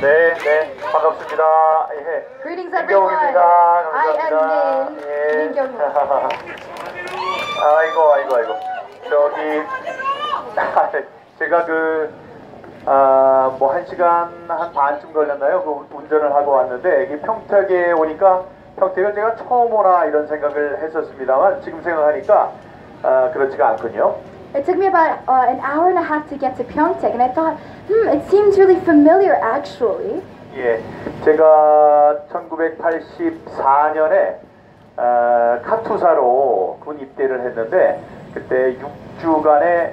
네, 네, 반갑습니다. 예. Greetings everyone. I am named 민경욱. 아이고, 아이고, 아이고. 저기, 제가 그, 아, 뭐, 한 시간 한 반쯤 걸렸나요? 그 운전을 하고 왔는데, 여기 평택에 오니까, 평택을 제가 처음 오나 이런 생각을 했었습니다만, 지금 생각하니까, 아, 그렇지가 않군요. It took me about uh, an hour and a half to get to Pyeongtaek, and I thought, hmm, it seems really familiar actually. 예, 제가 1984년에 어, 카투사로 군 입대를 했는데 그때 6주간의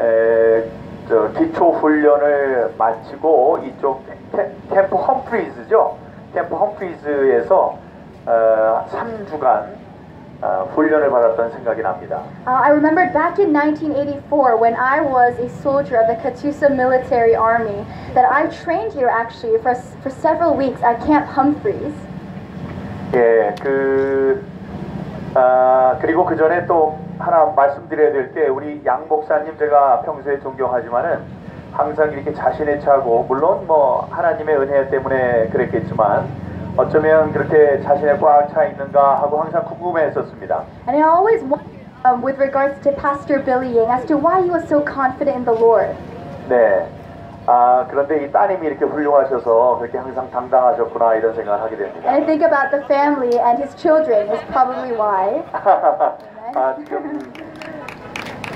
에, 저 기초 훈련을 마치고 이쪽 캠- 캠프 험프리즈죠. 캠프 험프리즈에서 어, 3주간 어, 훈련을 받았던 생각이 납니다. Uh, I remembered back in 1984 when I was a soldier of the Katusa Military Army that I trained here actually for, for several weeks at Camp Humphreys. 예, 그, 아, 그리고 그 전에 또 하나 말씀드려야 될 게 우리 양 목사님 제가 평소에 존경하지만은 항상 이렇게 자신의 차고 물론 뭐 하나님의 은혜 때문에 그랬겠지만 어쩌면 그렇게 자신의 꽉차 있는가 하고 항상 궁금해 했었습니다. And I always wondered um, with regards to Pastor Billy Ying as to why he was so confident in the Lord. 네. 아, 그런데 이 따님이 이렇게 훌륭하셔서 그렇게 항상 당당하셨구나 이런 생각을 하게 됩니다. And I think about the family and his children is probably why. 아, 지금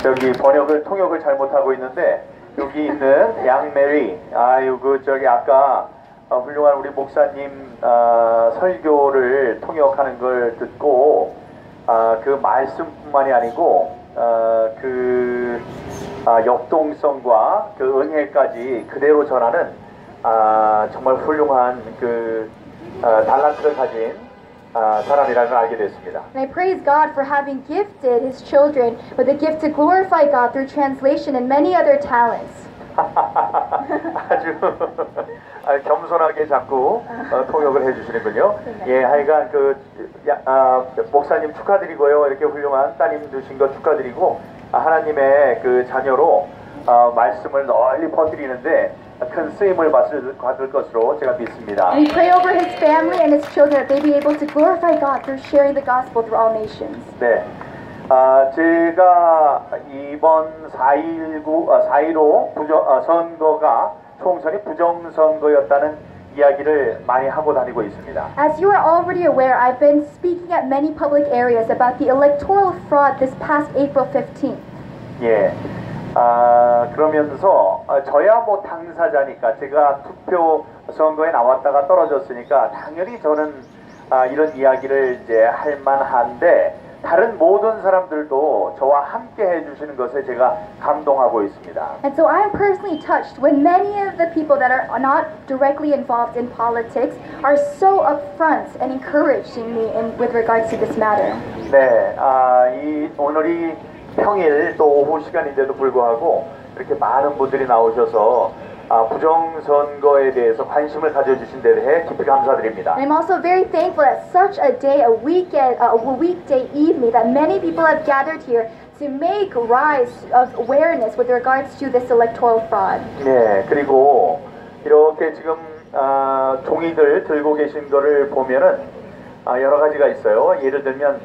저기 번역을 통역을 잘못하고 있는데 여기 있는 양 메리 아유 그 저기 아까 어, 훌륭한 우리 목사님 아, 설교를 통역하는 걸 듣고 아, 그 말씀뿐만이 아니고 아, 그 아, 역동성과 그 은혜까지 그대로 전하는 아, 정말 훌륭한 그 아, 달란트를 가진 아, 사람이라는 걸 알게 됐습니다. And I praise God for having gifted his children with the gift to glorify God through translation and many other talents. 아주 아, 겸손하게 자꾸 어, 통역을 해주시는군요. 예, 하여간 그 야, 아, 목사님 축하드리고요. 이렇게 훌륭한 따님 두신 것 축하드리고 아, 하나님의 그 자녀로 어, 말씀을 널리 퍼뜨리는데 큰 쓰임을 받을, 받을 것으로 제가 믿습니다. And we pray over his family and his children that they be able to glorify God through sharing the gospel through all nations. 네. 아, 제가 이번 4.19, 아, 4.15 부정, 아, 선거가 총선이 부정선거였다는 이야기를 많이 하고 다니고 있습니다. As you are already aware, I've been speaking at many public areas about the electoral fraud this past April 15th. 예. 아, 그러면서 아, 저야 뭐 당사자니까 제가 투표 선거에 나왔다가 떨어졌으니까 당연히 저는 아, 이런 이야기를 이제 할 만한데 다른 모든 사람들도 저와 함께 해주시는 것에 제가 감동하고 있습니다. And so I am personally touched when many of the people that are not directly involved in politics are so upfront and encouraging me in, with regards to this matter. 네, 아, 이 오늘이 평일 또 오후 시간인데도 불구하고 이렇게 많은 분들이 나오셔서 아, 부정선거에 대해서 관심을 가져주신 데 대해 깊이 감사드립니다. I'm also very thankful that such a day, a weekend, a weekday evening, that many people have gathered here to make rise of awareness with regards to this electoral fraud. 네, 그리고 이렇게 지금 아, 종이들 들고 계신 거를 보면은 아, 여러 가지가 있어요. 예를 들면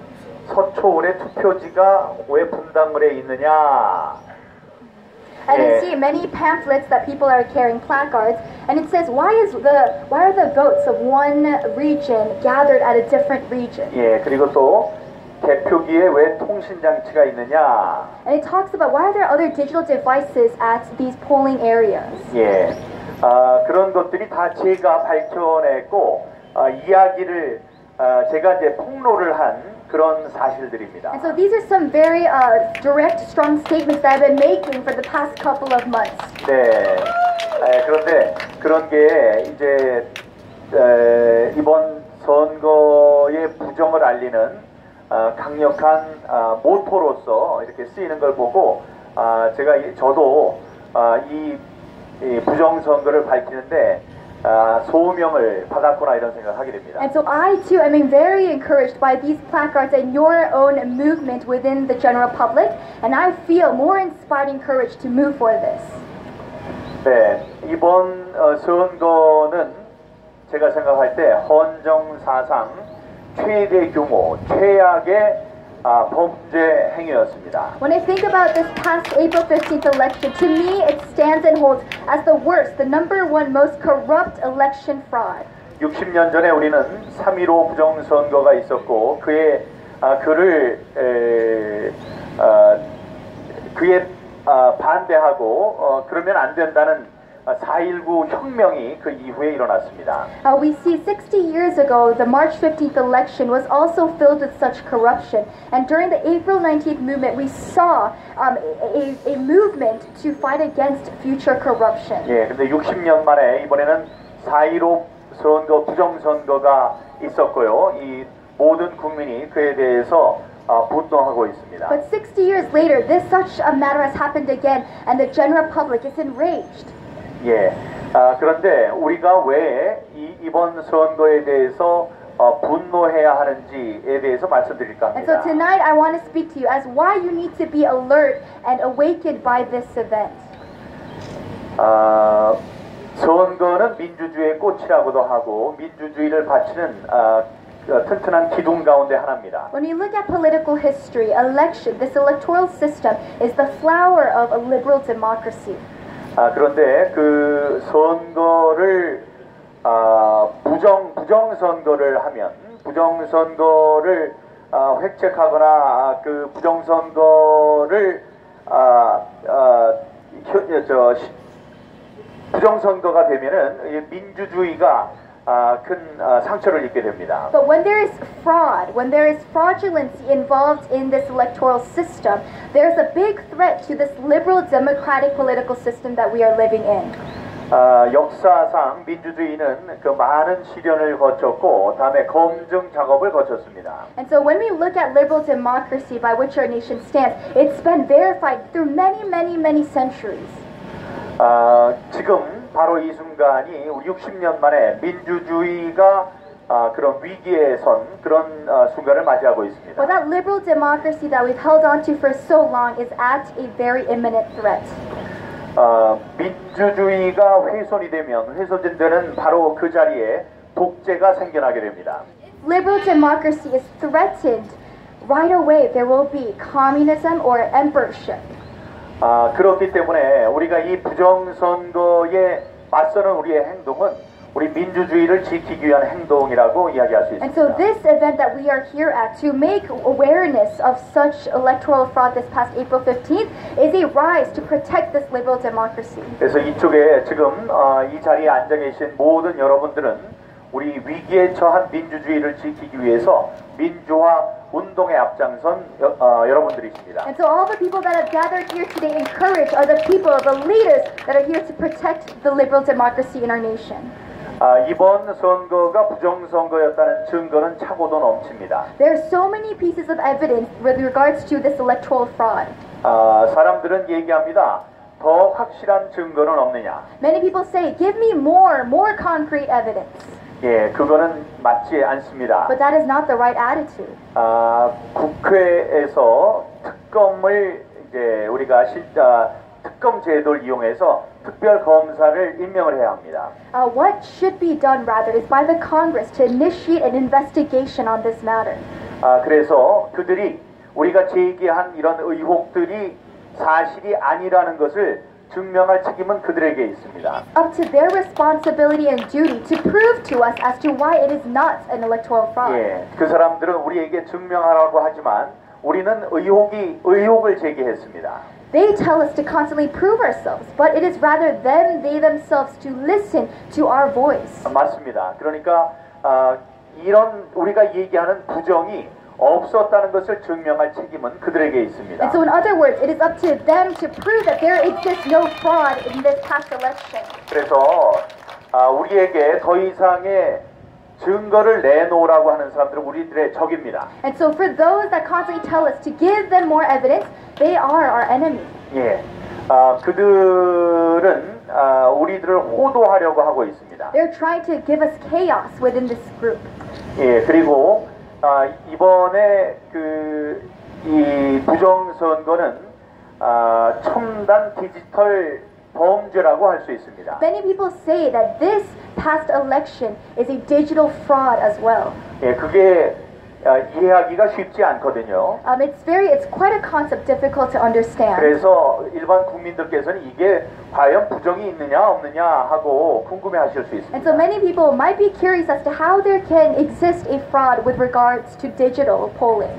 서초울의 투표지가 왜 분당을에 있느냐? And Yeah. I see many pamphlets that people are carrying placards, and it says, "Why is the why are the votes of one region gathered at a different region?" 예, 그리고 또 대표기에 왜 통신 장치가 있느냐? And it talks about why are there other digital devices at these polling areas. 예, 아, 그런 것들이 다 제가 밝혀냈고 아, 이야기를 아, 제가 이제 폭로를 한 그런 사실들입니다. And so these are some very uh, direct, strong statements that I've been making for the past couple of months. 네, 에, 그런데 그런 게 이제 에, 이번 선거의 부정을 알리는 아, 강력한 아, 모토로서 이렇게 쓰이는 걸 보고 아, 제가 이- 저도 아, 이, 이 부정 선거를 밝히는데 아, 소명을 받았구나 이런 생각을 하게 됩니다. And so I too am very encouraged by these placards and your own movement within the general public, and I feel more inspired and courage to move for this. 네, 이번 어, 선거는 제가 생각할 때 헌정 사상 최대 규모, 최악의 아, 범죄 행위였습니다. When I think about this past April 15th election, to me it stands and holds as the worst, the number one most corrupt election fraud. 60년 전에 우리는 3.15 부정선거가 있었고 그의 아, 그를 에, 아, 그에 아, 반대하고 어, 그러면 안 된다는 4.19 혁명이 그 이후에 일어났습니다. Uh, we see 60 years ago, the March 15th election was also filled with such corruption. And during the April 19th movement, we saw um, a, a movement to fight against future corruption. 예, 근데 60년 만에 이번에는 4.15 선거 부정선거가 있었고요. 이 모든 국민이 그에 대해서 아, 분노하고 있습니다. But 60 years later, this such a matter has happened again, and the general public is enraged. 예. 아, 그런데 우리가 왜 이, 이번 선거에 대해서 어, 분노해야 하는지에 대해서 말씀드릴까 And so 합니다. tonight, I want to speak to you as why you need to be alert and awakened by this event. 아, 선거는 민주주의의 꽃이라고도 하고 민주주의를 바치는 아, 어, 튼튼한 기둥 가운데 하나입니다. When you look at political history, election, this electoral system is the flower of a liberal democracy. 아, 그런데 그 선거를 아, 부정 부정 선거를 하면 부정 선거를 아, 획책하거나 아, 그 부정 선거를 아, 아, 혀- 저 시- 부정 선거가 되면은 이 민주주의가 아, 큰 아, 상처를 입게 됩니다. But when there is fraud, when there is fraudulency involved in this electoral system, there's a big threat to this liberal democratic political system that we are living in. 아, 역사상 민주주의는 그 많은 시련을 거쳤고 다음에 검증 작업을 거쳤습니다. And so when we look at liberal democracy by which our nation stands, it's been verified through many, many, many centuries. 아, 지금 바로 이 순간이 우리 60년 만에 민주주의가 아, 그런 위기에 선 그런 아, 순간을 맞이하고 있습니다. But that liberal democracy that we've held on to for so long is at a very imminent threat. 아, 민주주의가 훼손이 되면 훼손되는 바로 그 자리에 독재가 생겨나게 됩니다. Liberal democracy is threatened. Right away, there will be communism or emperorship. 아, 그렇기 때문에 우리가 이 부정선거에 맞서는 우리의 행동은 우리 민주주의를 지키기 위한 행동이라고 이야기할 수 And so, 있습니다. this event that we are here at to make awareness of such electoral fraud this past April 15th is a rise to protect this liberal democracy. 그래서 이쪽에 지금 어, 이 자리에 앉아 계신 모든 여러분들은 우리 위기에 처한 민주주의를 지키기 위해서 민주화 운동에 앞장선 여, 어, 여러분들이십니다. And so, all the people that have gathered here today encourage are the people, the leaders that are here to protect the liberal democracy in our nation. 아, 이번 선거가 부정선거였다는 증거는 차고도 넘칩니다. There are so many pieces of evidence with regards to this electoral fraud. 아, 사람들은 얘기합니다. 더 확실한 증거는 없느냐? Many people say, Give me more, more concrete evidence. 예, 그거는 맞지 않습니다. But that is not the right attitude. 아, 국회에서 특검을 이제 우리가 실, 아, 특검 제도를 이용해서 특별 검사를 임명을 해야 합니다. Uh, what should be done rather is by the Congress to initiate an investigation on this matter. 아, 그래서 그들이 우리가 제기한 이런 의혹들이 사실이 아니라는 것을 증명할 책임은 그들에게 있습니다. Up to their responsibility and duty to prove to us as to why it is not an electoral fraud. 예, 그 사람들은 우리에게 증명하라고 하지만 우리는 의혹이 의혹을 제기했습니다. They tell us to constantly prove ourselves, but it is rather them, they themselves, to listen to our voice. 맞습니다. 그러니까 아, 이런 우리가 얘기하는 부정이 없었다는 것을 증명할 책임은 그들에게 있습니다. And so, in other words, it is up to them to prove that there exists no fraud in this past election. 그래서 아, 우리에게 더 이상의 증거를 내놓으라고 하는 사람들은 우리들의 적입니다. And so, for those that constantly tell us to give them more evidence, they are our enemy. 예, 아, 그들은 아, 우리들을 호도하려고 하고 있습니다. They're trying to give us chaos within this group. 예, 그리고 아, 이번에 그 이 부정 선거는 아, 첨단 디지털 범죄라고 할 수 있습니다. Many people say that this past election is a digital fraud as well. 예, 그게 아, 이해하기가 쉽지 않거든요. Um, it's very, it's quite a concept difficult to understand. 그래서 일반 국민들께서는 이게 과연 부정이 있느냐 없느냐 하고 궁금해하실 수 And so 있습니다. many people might be curious as to how there can exist a fraud with regards to digital polling.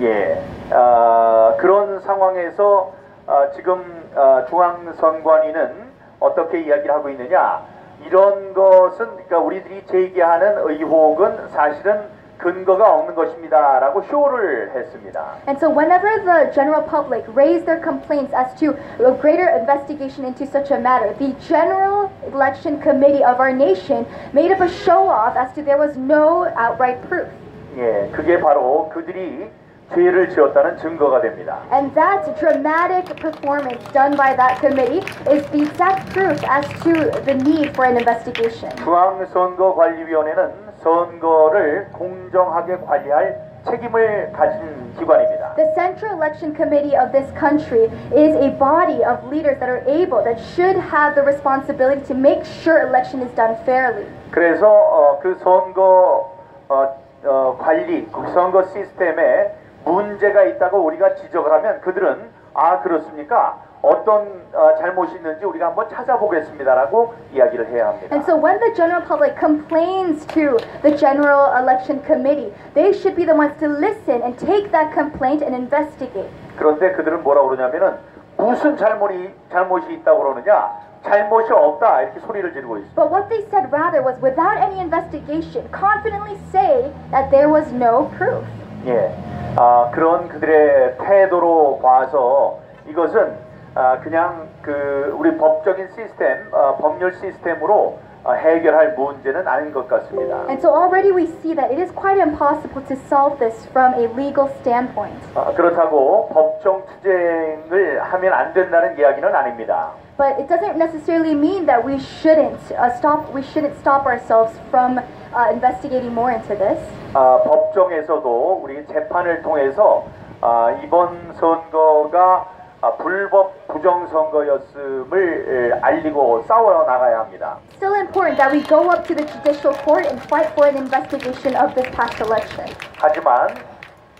예, 아, 그런 상황에서 아, 지금 아, 중앙선관위는 어떻게 이야기를 하고 있느냐? 이런 것은 그러니까 우리들이 제기하는 의혹은 사실은 근거가 없는 것입니다라고 쇼를 했습니다. And so, whenever the general public raise their complaints as to a greater investigation into such a matter, the General Election Committee of our nation made up a show off as to there was no outright proof. 예, 그게 바로 그들이 죄를 지었다는 증거가 됩니다. And that dramatic performance done by that committee is the exact proof as to the need for an investigation. 중앙선거관리위원회는 선거를 공정하게 관리할 책임을 가진 기관입니다. The Central Election Committee of this country is a body of leaders that are able, that should have the responsibility to make sure election is done fairly. 그래서 어, 그 선거 어, 어, 관리, 그 선거 시스템에 문제가 있다고 우리가 지적을 하면 그들은 아 그렇습니까? 어떤 어, 잘못이 있는지 우리가 한번 찾아보겠습니다라고 이야기를 해야 합니다. And so when the general public complains to the General Election Committee, they should be the ones to listen and take that complaint and investigate. 그런데 그들은 뭐라고 그러냐면은 무슨 잘못이 잘못이 있다고 그러느냐? 잘못이 없다 이렇게 소리를 지르고 있습니다. But what they said rather was, without any investigation, confidently say that there was no proof. 예, 아, 그런 그들의 태도로 봐서 이것은 아, 그냥 그 우리 법적인 시스템, 어, 법률 시스템으로 어, 해결할 문제는 아닌 것 같습니다. And so already we see that it is quite impossible to solve this from a legal standpoint. 아, 그렇다고 법정 투쟁을 하면 안 된다는 이야기는 아닙니다. But it doesn't necessarily mean that we shouldn't uh, stop. We shouldn't stop ourselves from uh, investigating more into this. 아, 법정에서도 우리 재판을 통해서 아, 이번 선거가 아, 불법 부정선거였음을 에, 알리고 싸워 나가야 합니다. Still important that we go up to the judicial court and fight for an investigation of this past election. 하지만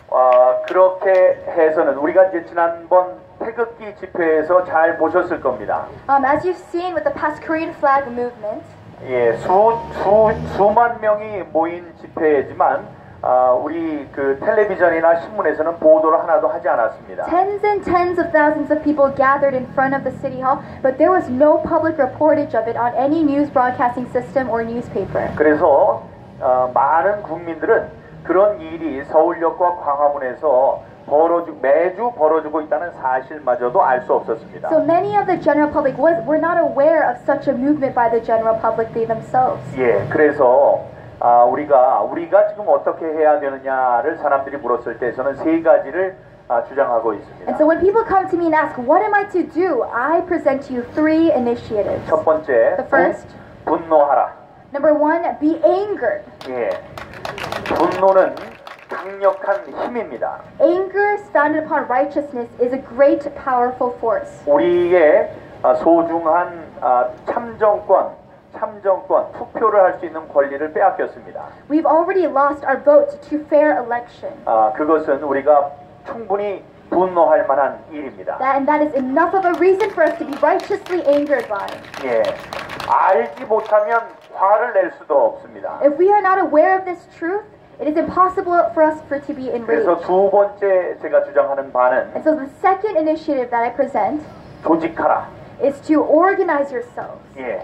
어, 그렇게 해서는 우리가 이제 지난번 태극기 집회에서 잘 보셨을 겁니다. Um, as you've seen with the past Korean flag movement, 예, 수, 수, 수만 명이 모인 집회지만 아, 우리 그 텔레비전이나 신문에서는 보도를 하나도 하지 않았습니다. tens and tens of thousands of people gathered in front of the city hall, but there was no public reportage of it on any news broadcasting system or newspaper. 그래서 어, 많은 국민들은 그런 일이 서울역과 광화문에서 벌어지, 매주 벌어지고 있다는 사실마저도 알 수 없었습니다. So many of the general public was were not aware of such a movement by the general public they themselves. 예, 그래서 아, 우리가 우리가 지금 어떻게 해야 되느냐를 사람들이 물었을 때 저는 세 가지를 아, 주장하고 있습니다. And so when people come to me and ask, "What am I to do?" I present to you three initiatives. 첫 번째, The first. 분, 분노하라. Number one, be angered. 예, 분노는 강력한 힘입니다. Anger founded upon righteousness is a great, powerful force. 우리의 아, 소중한 아, 참정권, 참정권, 투표를 할 수 있는 권리를 빼앗겼습니다. We've already lost our vote to fair election. 아, 그것은 우리가 충분히 분노할 만한 일입니다. That, and that is enough of a reason for us to be righteously angered by. 예, 알지 못하면 화를 낼 수도 없습니다. If we are not aware of this truth, it is impossible for us for to be 그래서 enraged. 두 번째 제가 주장하는 바는 And so the second initiative that I present 조직하라. is to organize yourselves 예,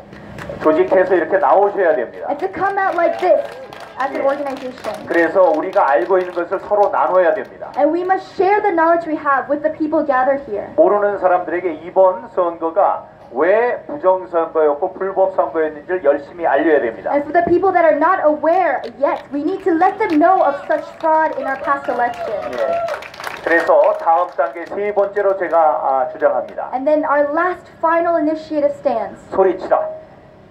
조직해서 이렇게 나오셔야 됩니다. and to come out like this as an organization. 그래서 우리가 알고 있는 것을 서로 나눠야 됩니다. And we must share the knowledge we have with the people gathered here. 모르는 사람들에게 이번 선거가 왜 부정선거였고 불법 선거였는지를 열심히 알려야 됩니다. And for the people that are not aware yet, we need to let them know of such fraud in our past election. 예. 그래서 다음 단계 세 번째로 제가 아, 주장합니다. And then our last final initiative stands 소리치라.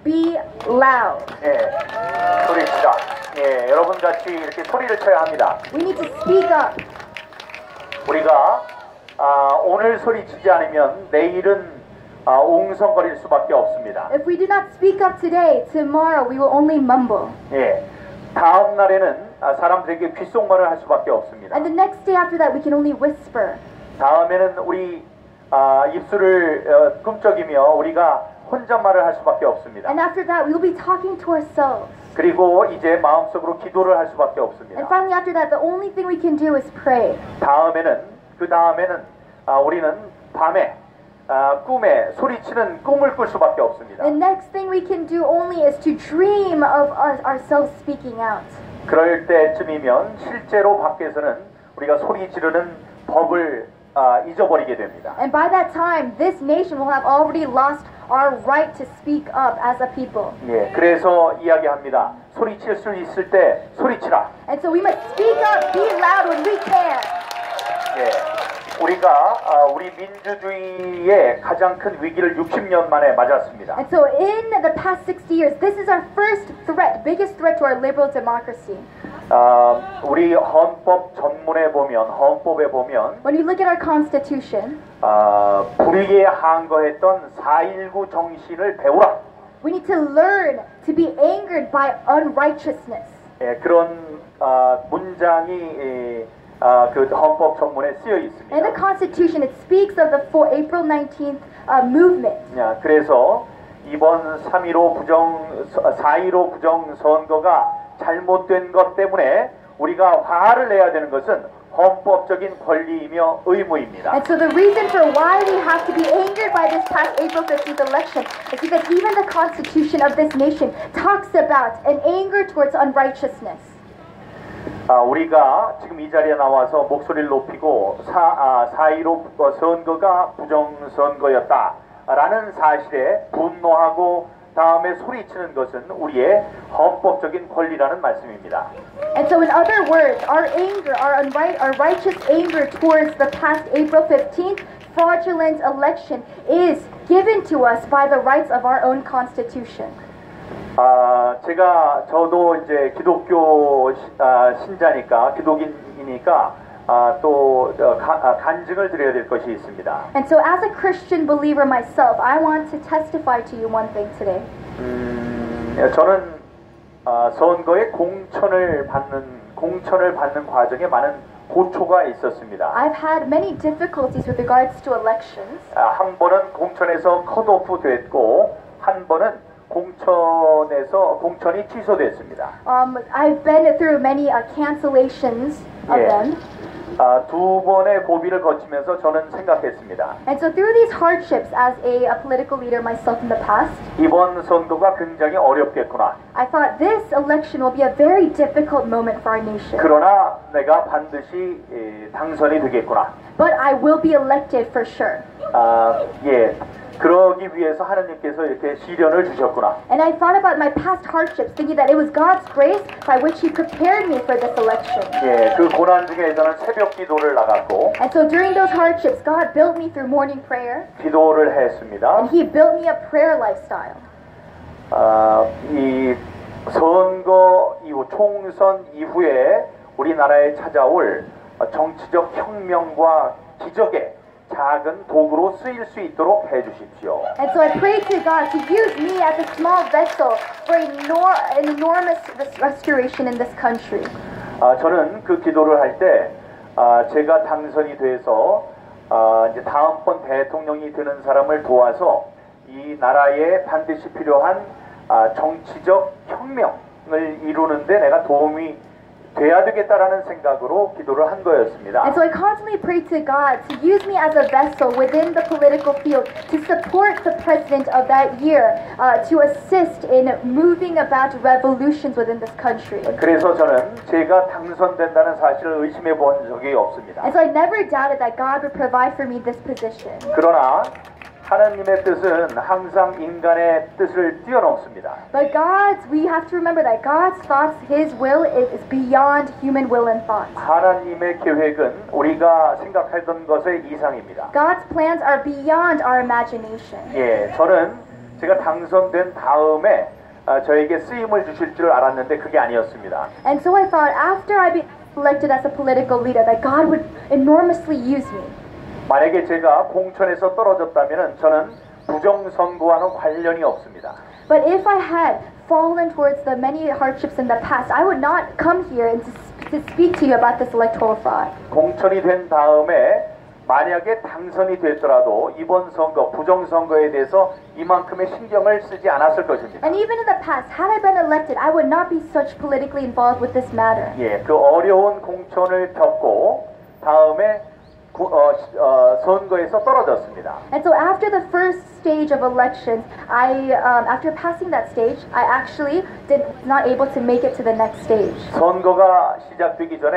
Be loud. 예. 소리치라. 예. 여러분 같이 이렇게 소리를 쳐야 합니다. We need to speak up. 우리가 아, 오늘 소리치지 않으면 내일은 아, 옹성거릴 수밖에 없습니다. If we do not speak up today, tomorrow we will only mumble. 예, 다음 날에는 아, 사람들에게 귓속말을 할 수밖에 없습니다. And the next day after that, we can only whisper. 다음에는 우리 아, 입술을 어, 꿈쩍이며 우리가 혼잣말을 할 수밖에 없습니다. And after that, we will be talking to ourselves. 그리고 이제 마음속으로 기도를 할 수밖에 And 없습니다. finally, after that, the only thing we can do is pray. 다음에는 그 다음에는 아, 우리는 밤에 아, 꿈에 소리치는 꿈을 꿀 수밖에 없습니다. The next thing we can do only is to dream of us, ourselves speaking out. 그럴 때쯤이면 실제로 밖에서는 우리가 소리 지르는 법을 아, 잊어버리게 됩니다. And by that time, this nation will have already lost our right to speak up as a people. 예, 그래서 이야기합니다. 소리칠 수 있을 때 소리치라. And so we must speak up, be loud when we can. 예, 우리가 아, 우리 민주주의의 가장 큰 위기를 60년 만에 맞았습니다. And so in the past 60 years, this is our first threat, biggest threat to our liberal democracy. 아, 우리 헌법 전문에 보면 헌법에 보면 When you look at our constitution, 아, 불의에 항거했던 4.19 정신을 배우라. we need to learn to be angered by unrighteousness. 예, 그런 아, 문장이 예, 아, 그 헌법 전문에 쓰여 In the 있습니다. Constitution, it speaks of the for April 19th uh, movement. 야, 그래서 이번 3.15 부정 4.15 부정 선거가 잘못된 것 때문에 우리가 화를 내야 되는 것은 헌법적인 권리이며 의무입니다. And so the reason for why we have to be angered by this past April 15th election is because even the Constitution of this nation talks about an anger towards unrighteousness. 아, 우리가 지금 이 자리에 나와서 목소리를 높이고 사, 아, 4.15 선거가 부정선거였다라는 사실에 분노하고 다음에 소리치는 것은 우리의 헌법적인 권리라는 말씀입니다. And so, in other words, our anger, our, unright, our righteous anger towards the past April 15th fraudulent election is given to us by the rights of our own Constitution. 아, 제가 저도 이제 기독교 시- 아, 신자니까 기독인이니까 아, 또 어, 가- 아, 간증을 드려야 될 것이 있습니다. And so, as a Christian believer myself, I want to testify to you one thing today. 음, 저는 아, 선거에 공천을 받는 공천을 받는 과정에 많은 고초가 있었습니다. I've had many difficulties with regards to elections. 아, 한 번은 공천에서 컷오프 됐고 한 번은 공천에서 공천이 취소됐습니다. Um, I've been through many uh, cancellations of Yeah. them. 아, 두 번의 고비를 거치면서 저는 생각했습니다. And so, through these hardships as a, a political leader myself in the past, 이번 선거가 굉장히 어렵겠구나. I thought this election will be a very difficult moment for our nation. 그러나 내가 반드시 에, 당선이 되겠구나. But I will be elected for sure. 아, 예. 그러기 위해서 하나님께서 이렇게 시련을 주셨구나. And I thought about my past hardships, thinking that it was God's grace by which He prepared me for this election. 예, 그 고난 중에 저는 새벽 기도를 나갔고 And so during those hardships, God built me through morning prayer, 기도를 했습니다. and He built me a prayer lifestyle. 아, 이 선거 이후 총선 이후에 우리나라에 찾아올 정치적 혁명과 기적의 작은 도구로 쓰일 수 있도록 해주십시오. And so I prayed to God to use me as a small vessel for enor- an enormous res- restoration in this country. 아, 저는 그 기도를 할때 아, 제가 당선이 돼서 아, 이제 다음번 대통령이 되는 사람을 도와서 이 나라에 반드시 필요한 아, 정치적 혁명을 이루는데 내가 도움이 돼야 되겠다라는 생각으로 기도를 한 거였습니다. And so I constantly prayed to God to use me as a vessel within the political field to support the president of that year, uh, to assist in moving about revolutions within this country. 그래서 저는 제가 당선된다는 사실을 의심해 본 적이 없습니다. And so I never doubted that God would provide for me this position. 그러나 하나님의 뜻은 항상 인간의 뜻을 뛰어넘습니다. But God's, we have to remember that God's thoughts, His will is, is beyond human will and thoughts. 하나님의 계획은 우리가 생각하던 것의 이상입니다. God's plans are beyond our imagination. 예, 저는 제가 당선된 다음에 아, 저에게 쓰임을 주실 줄 알았는데 그게 아니었습니다. And so I thought after I be elected as a political leader that God would enormously use me. 만약에 제가 공천에서 떨어졌다면 저는 부정선거와는 관련이 없습니다. But if I had fallen towards the many hardships in the past, I would not come here and to, speak to you about this electoral fraud. 공천이 된 다음에 만약에 당선이 됐더라도 이번 선거, 부정 선거에 대해서 이만큼의 신경을 쓰지 않았을 것입니다. And even in the past, had I been elected, I would not be such politically involved with this matter. 예, 그 어려운 공천을 겪고 다음에 구- 어, 시- 어, 선거에서 떨어졌습니다. And so after the first stage of elections, I, um, after passing that stage, I actually did not able to make it to the next stage. 선거가 시작되기 전에